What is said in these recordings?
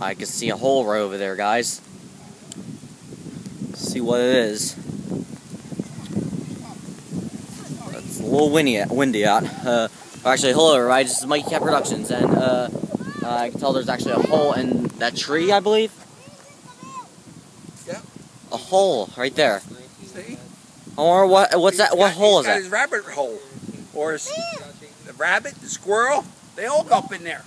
I can see a hole right over there, guys. see what it is. It's a little windy, windy out. Uh, actually, hello, everybody. This is Mikey Cap Productions, and uh, uh, I can tell there's actually a hole in that tree, I believe. Yeah. A hole right there. See? Or what? What's that? What got- hole is that? his rabbit hole. Or his, the rabbit, the squirrel, they all go up in there.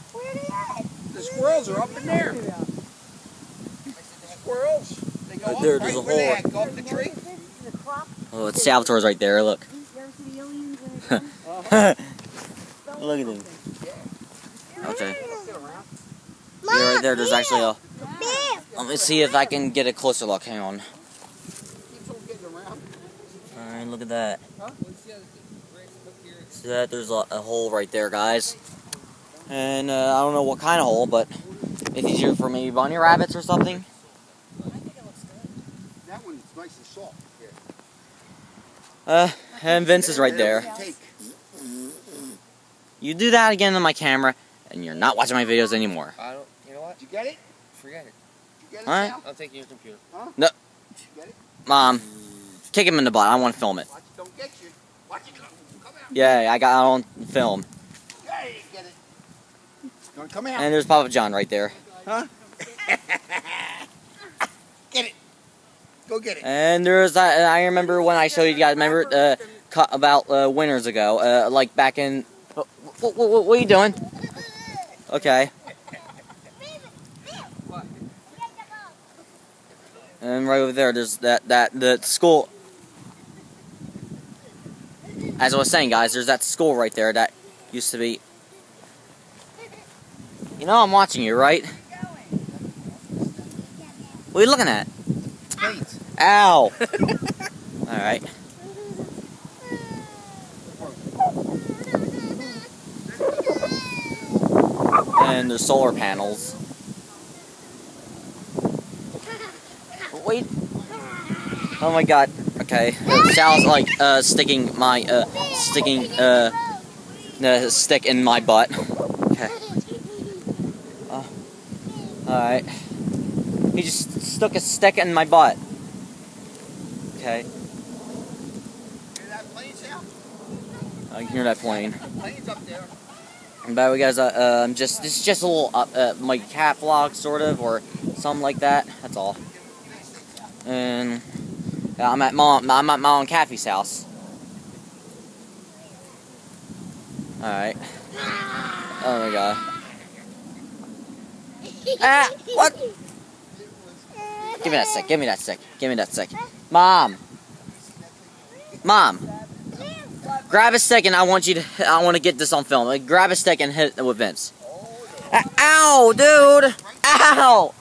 Where they at? The squirrels are up in there. The squirrels, they go Right up there, right there's a hole. go up the tree. Oh, it's Salvatore's right there. Look. You ever see the aliens when it comes? Look at him. Okay. Sit around. Yeah, right there. There's actually a. Let me see if I can get a closer look. Hang on. Keeps on getting around. All right, look at that. See that? There's a, a hole right there, guys. And uh, I don't know what kind of hole, but it's easier for maybe bunny rabbits or something. That one's nice and soft. Uh, and Vince is right there. You do that again on my camera, and you're not watching my videos anymore. I don't. You know what? Did you get it? Forget it. Did you get it, Alright. Sal? I'm taking your computer. Huh? Did you get it? Mom, kick him in the butt. I want to film it. Watch it don't get you. Watch it come. Come out. Yeah, I got it on film. Yeah, you get it. Don't come out. And there's Papa John right there. Huh? get it. Go get it. And there's that. I remember when I showed you guys. Remember uh, about uh, winters ago, uh, like back in. What, what, what, what are you doing? Okay. And right over there, there's that that the school. As I was saying, guys, there's that school right there that used to be. You know, I'm watching you, right? What are you looking at? Wait. Ow! Alright. And there's solar panels. Wait. Oh my god. Okay. Uh, Sal's like uh sticking my uh sticking uh the stick in my butt. Okay. Alright. He just stuck a stick in my butt. Okay. Hear that plane sound? I can hear that plane. Plane's up there. By the way, guys, uh, um, just this is just a little uh, my cat vlog, sort of, or something like that. That's all. And yeah, I'm at mom. I'm at mom and Kathy's house. All right. Oh my god. Ah! What? Give me that stick. Give me that stick. Give me that stick. Mom. Mom. Grab a stick and I want you to. I want to get this on film. Like, grab a stick and hit it with Vince. Ah, Ow, dude! Ow!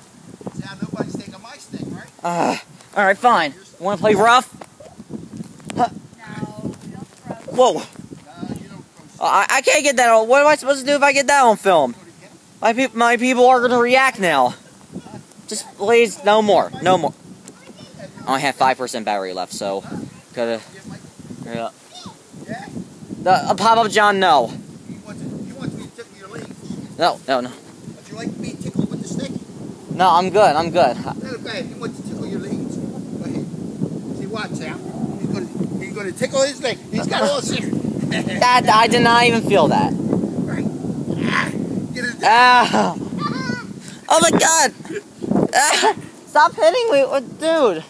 Uh, all right, fine. Want to play rough? Whoa! Go I, I can't get that on. What am I supposed to do if I get that on film? My pe- my people are gonna react now. Just please, no more, no more. I only have five percent battery left, so gotta. Yeah. Yeah? The uh, Papa John, no, He wants, to, he wants me to tickle your legs. no, no, no, Would you like to be tickled with the stick? no. I'm good. I'm good. No, go. He wants to tickle your legs. Go ahead. See what, Sal? He's going to he's gonna tickle his leg. He's got all this. That I did not even feel that. Right. Ah, Get his Ow! Oh my god! Ah, Stop hitting me, uh, dude!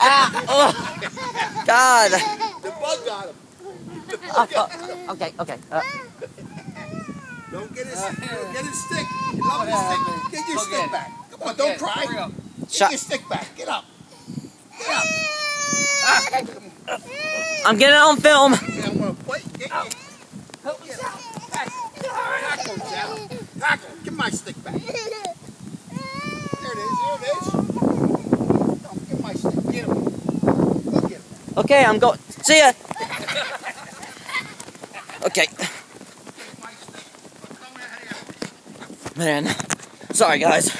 Ah! Oh, god! The bug got him. Uh, uh, okay, okay. Uh, Don't get his, don't get his stick. You love his stick. Get your Go stick back. Come on, don't cry. Get shut. your stick back. Get up. Get up. I'm getting it on film. Yeah, I'm gonna play. Get, get, help me out. Tackle, Sal. Tackle. Give my stick back. There it is. There it is. Get my stick. Get him. Go him. Okay, I'm going. See ya! Okay, man. Sorry, guys.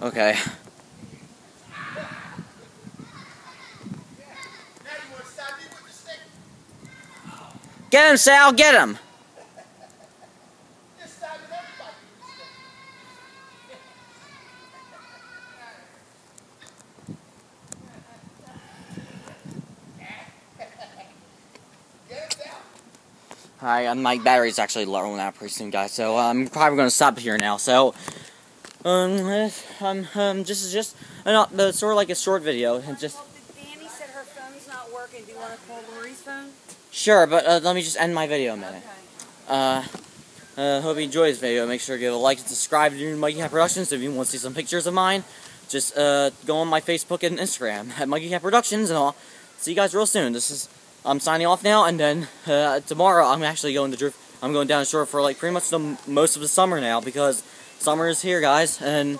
Okay. Get him, Sal. Get him. Hi, to uh, my battery's actually running out pretty soon, guys. So uh, I'm probably gonna stop here now. So, um, um, um, just just uh, uh, sort of like a short video. and Just not working. Do you want to call Lori's phone? sure, but uh, let me just end my video a minute. Okay. Uh, uh, hope you enjoyed this video. Make sure to give a like and subscribe to Mikey Cap Productions. If you want to see some pictures of mine, just uh, go on my Facebook and Instagram at Mikey Cap Productions, and I'll see you guys real soon. This is I'm signing off now, and then uh, tomorrow I'm actually going to drift. I'm going down the shore for like pretty much the most of the summer now because summer is here, guys, and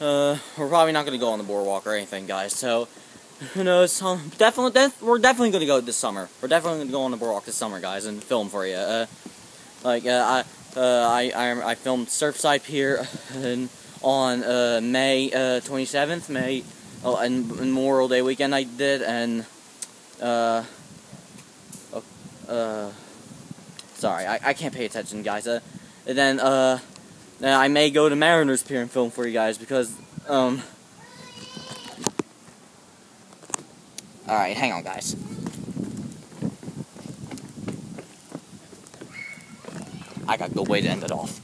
uh, we're probably not going to go on the boardwalk or anything, guys. So. Who knows? Um, definitely, def- we're definitely to go this summer. We're definitely to go on the boardwalk this summer, guys, and film for you. Uh, like uh, I, uh, I, I, I filmed Surfside Pier and on uh, May uh, 27th, May, oh, and, Memorial Day weekend I did, and uh, oh, uh, sorry, I, I can't pay attention, guys. Uh, and then uh, I may go to Mariners Pier and film for you guys because um. All right, hang on, guys. I got a good way to end it off.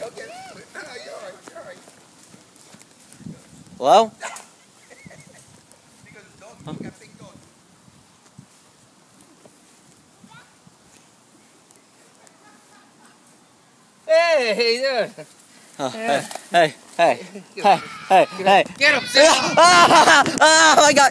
Okay. You're all right. You're all right. Hello? Because the dog, you got big dog. Hey, how you doing? Hey, hey, hey, hey. Get him! ah, ah, ah, oh my god!